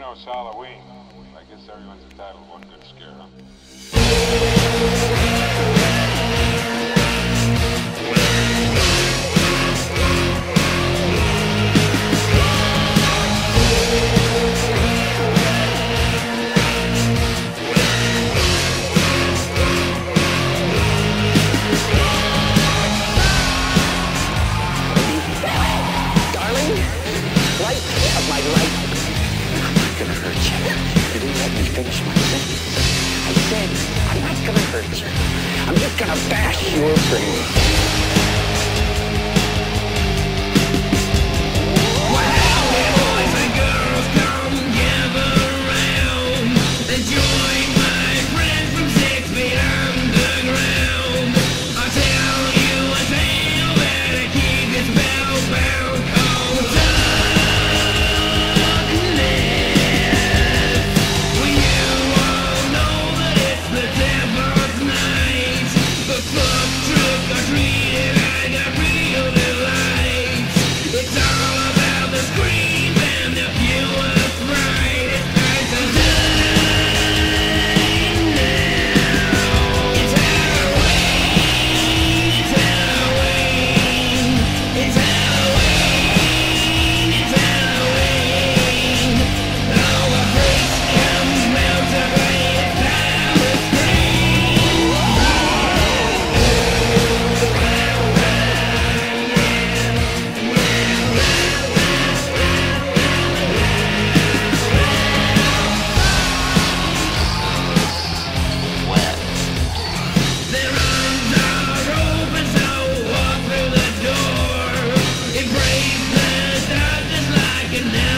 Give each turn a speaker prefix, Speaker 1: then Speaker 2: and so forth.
Speaker 1: know it's Halloween. I guess everyone's entitled to one good scare, huh?
Speaker 2: Gonna hurt you. You didn't let me finish my sentence. I said, I'm not gonna hurt you. I'm just gonna bash your brain. Embrace the darkness like an